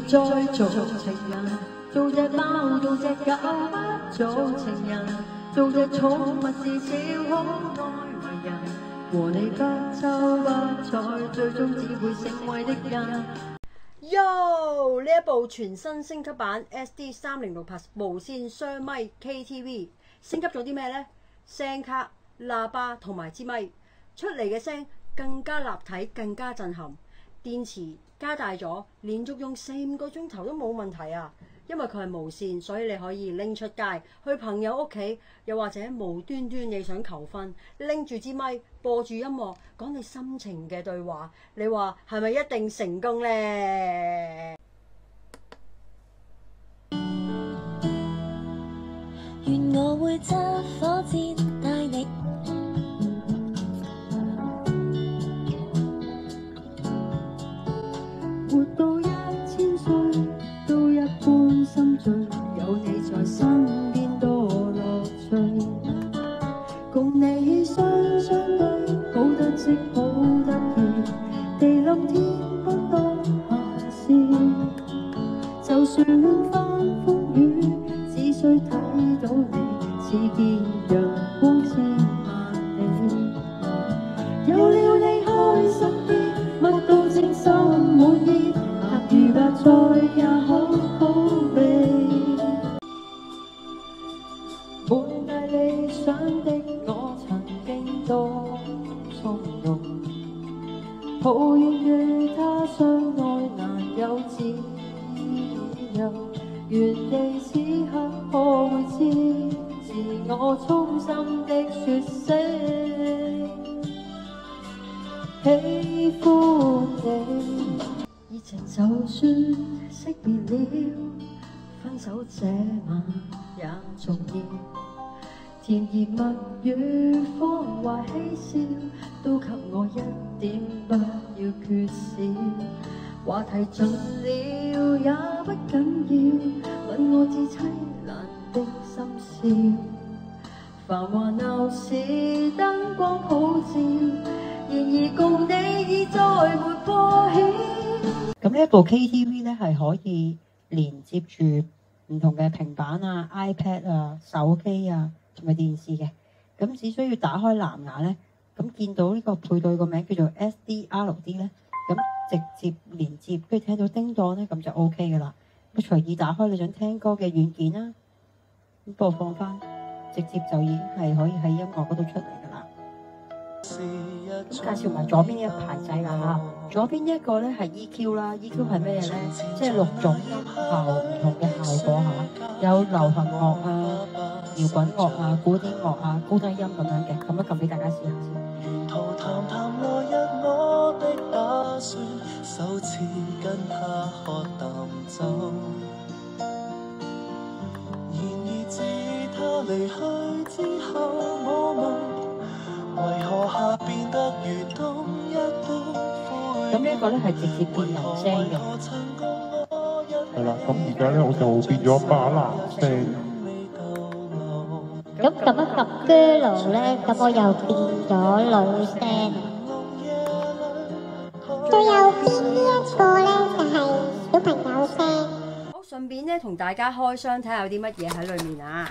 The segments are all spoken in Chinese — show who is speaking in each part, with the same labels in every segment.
Speaker 1: 再做情人，做只貓，做只狗，不做情人，做只寵物是少可愛為人，和你不瞅不睬，最終只會成為敵人。
Speaker 2: Yo！呢一部全新升級版 SD 三零六 Plus 無線雙咪 KTV 升級咗啲咩呢？聲卡、喇叭同埋支咪出嚟嘅聲更加立體、更加震撼。電池加大咗，連續用四五個鐘頭都冇問題啊！因為佢係無線，所以你可以拎出街去朋友屋企，又或者無端端你想求婚，拎住支咪播住音樂講你心情嘅對話，你話係咪一定成功呢？
Speaker 3: 願我會揸火箭
Speaker 1: 活到一千歲都一般心醉，有你在身邊多樂趣。共你雙雙對，好得戚好得意，地冧天崩當下笑。就算翻風雨，只需睇到你，似見陽光千萬里。有了鹹魚白菜也好好味。滿帶理想的我曾經多冲动，抱怨與他相愛難有自由，原地此刻可會知自我衷心的説聲。喜歡你，就算熄滅了，分手這晚也重要。甜言蜜語、謊話嬉笑，都給我一點，不要缺少。話題盡了也不緊要，吻我至凄難的心笑。繁華鬧市燈光普照，然而共你已再沒破曉。
Speaker 4: 咁呢一部 KTV 咧系可以连接住唔同嘅平板啊、iPad 啊、手机啊同埋电视嘅。咁只需要打开蓝牙咧，咁见到呢个配对个名叫做 SDRD 咧，咁直接连接，跟住听到叮当咧，咁就 OK 噶啦。咁随意打开你想听歌嘅软件啦，咁播放翻，直接就已经系可以喺音乐嗰度出嚟噶。介绍埋左边一排仔啦吓，左边一个咧系 EQ 啦，EQ 系咩咧？即系六种音效唔同嘅效果吓，有流行乐啊、摇滚乐啊、古典乐啊、高低音咁样嘅，揿一揿俾大家试下先。
Speaker 5: 首次跟他喝淡酒，然而自他离去之后。
Speaker 4: 咁呢一個咧係直接變男聲嘅。
Speaker 6: 係啦，咁而家咧我就變咗把男聲。
Speaker 3: 咁撳一撳 girl 咧，咁我又變咗女聲。最右邊呢一個咧就係小朋友聲。
Speaker 2: 好，順便咧同大家開箱睇下有啲乜嘢喺裏面啊！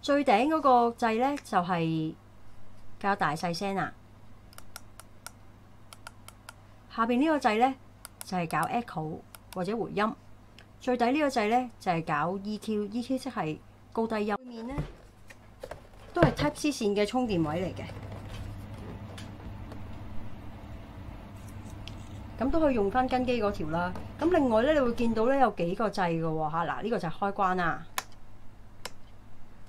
Speaker 2: 最頂嗰個掣咧就係較大細聲啊。下邊呢個掣咧就係搞 echo 或者回音，最底呢個掣咧就係搞 EQ，EQ 即係高低音。面咧都係 Type C 線嘅充電位嚟嘅。咁都可以用翻跟機嗰條啦。咁另外咧，你會見到咧有幾個掣嘅喎嚇。嗱，呢個就係開關啊。